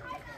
Thank you.